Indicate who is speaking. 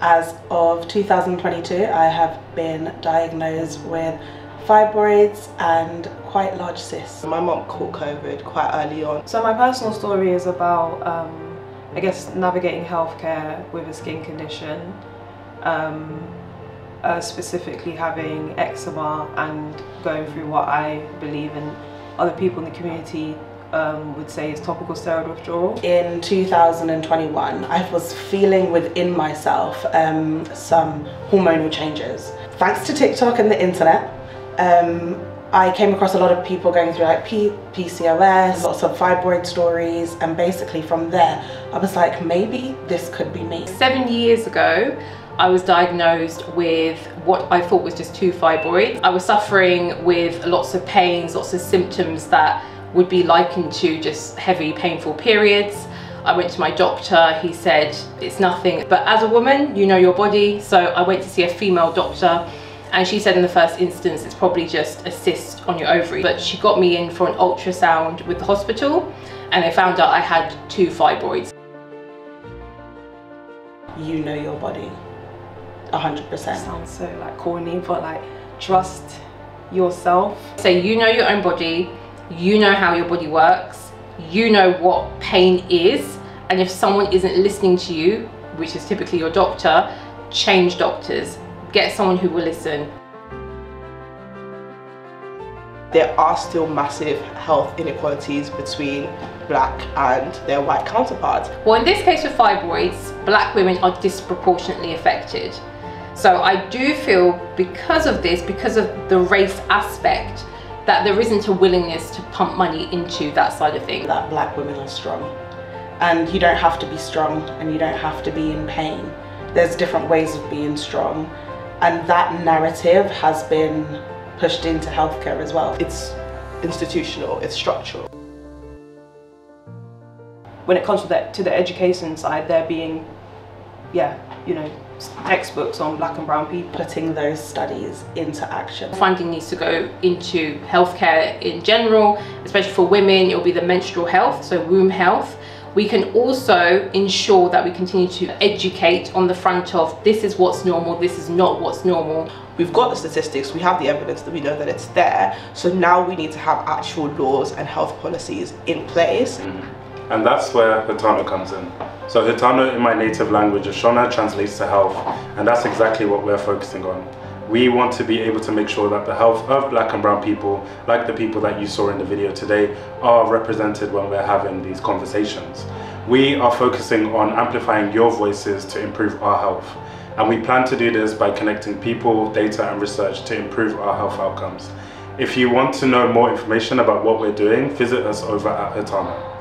Speaker 1: as of 2022, I have been diagnosed with fibroids and quite large cysts.
Speaker 2: My mum caught COVID quite early on.
Speaker 3: So my personal story is about, um, I guess, navigating healthcare with a skin condition, um, uh, specifically having eczema and going through what I believe and other people in the community um, would say is topical steroid withdrawal.
Speaker 1: In 2021, I was feeling within myself um, some hormonal changes. Thanks to TikTok and the internet, um, I came across a lot of people going through like P PCOS, lots of fibroid stories, and basically from there, I was like, maybe this could be me.
Speaker 4: Seven years ago, I was diagnosed with what I thought was just two fibroids. I was suffering with lots of pains, lots of symptoms that would be likened to just heavy, painful periods. I went to my doctor, he said it's nothing. But as a woman, you know your body, so I went to see a female doctor and she said in the first instance it's probably just a cyst on your ovary. But she got me in for an ultrasound with the hospital and they found out I had two fibroids.
Speaker 1: You know your body, 100%.
Speaker 3: Sounds so like corny, but like trust yourself.
Speaker 4: So you know your own body, you know how your body works, you know what pain is, and if someone isn't listening to you, which is typically your doctor, change doctors. Get someone who will listen.
Speaker 2: There are still massive health inequalities between black and their white counterparts.
Speaker 4: Well, in this case with fibroids, black women are disproportionately affected. So I do feel because of this, because of the race aspect, that there isn't a willingness to pump money into that side of things.
Speaker 1: That black women are strong. And you don't have to be strong and you don't have to be in pain. There's different ways of being strong. And that narrative has been pushed into healthcare as well.
Speaker 2: It's institutional, it's structural.
Speaker 3: When it comes to the, to the education side, there being, yeah, you know, textbooks on black and brown people.
Speaker 1: Putting those studies into action.
Speaker 4: Funding needs to go into healthcare in general, especially for women, it'll be the menstrual health, so womb health. We can also ensure that we continue to educate on the front of this is what's normal, this is not what's normal.
Speaker 2: We've got the statistics, we have the evidence that we know that it's there, so now we need to have actual laws and health policies in place.
Speaker 5: Mm -hmm. And that's where Hutano comes in. So Hutano in my native language, Shona, translates to health, and that's exactly what we're focusing on. We want to be able to make sure that the health of black and brown people, like the people that you saw in the video today, are represented when we're having these conversations. We are focusing on amplifying your voices to improve our health. And we plan to do this by connecting people, data and research to improve our health outcomes. If you want to know more information about what we're doing, visit us over at Hutano.